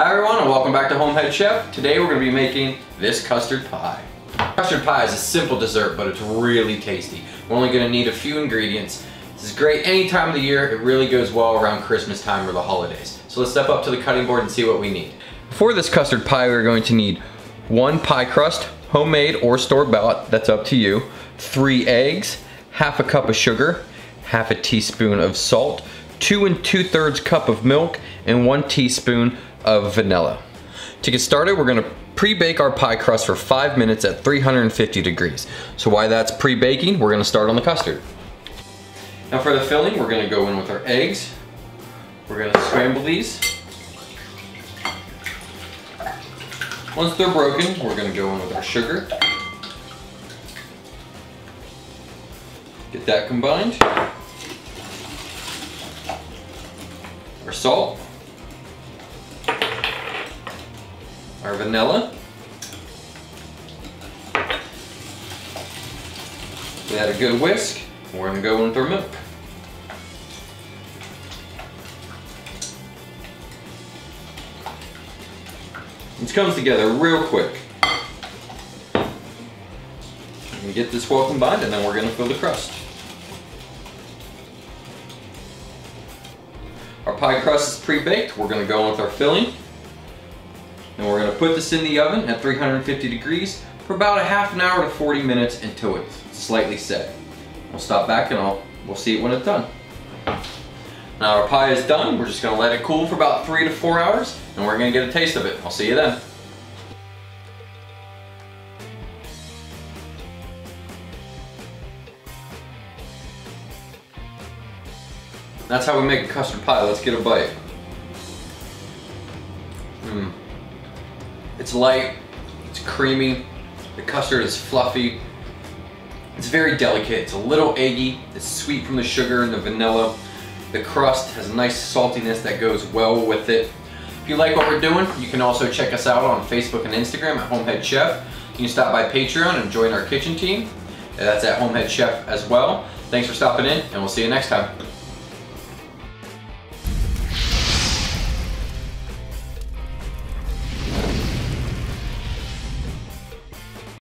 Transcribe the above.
Hi everyone and welcome back to Homehead Chef. Today we're going to be making this custard pie. Custard pie is a simple dessert but it's really tasty. We're only going to need a few ingredients. This is great any time of the year. It really goes well around Christmas time or the holidays. So let's step up to the cutting board and see what we need. For this custard pie we're going to need one pie crust, homemade or store-bought, that's up to you, three eggs, half a cup of sugar, half a teaspoon of salt, two and two thirds cup of milk, and one teaspoon of vanilla. To get started, we're gonna pre-bake our pie crust for five minutes at 350 degrees. So while that's pre-baking, we're gonna start on the custard. Now for the filling, we're gonna go in with our eggs. We're gonna scramble these. Once they're broken, we're gonna go in with our sugar. Get that combined. Our salt. Our vanilla. We add a good whisk. We're gonna go in with our milk. This comes together real quick. And get this well combined and then we're gonna fill the crust. Our pie crust is pre-baked. We're gonna go in with our filling. And we're gonna put this in the oven at 350 degrees for about a half an hour to 40 minutes until it's slightly set. We'll stop back and I'll, we'll see it when it's done. Now our pie is done. We're just gonna let it cool for about three to four hours and we're gonna get a taste of it. I'll see you then. That's how we make a custard pie. Let's get a bite. It's light, it's creamy, the custard is fluffy. It's very delicate, it's a little eggy, it's sweet from the sugar and the vanilla. The crust has a nice saltiness that goes well with it. If you like what we're doing, you can also check us out on Facebook and Instagram at Homehead Chef. You can stop by Patreon and join our kitchen team. That's at Homehead Chef as well. Thanks for stopping in, and we'll see you next time.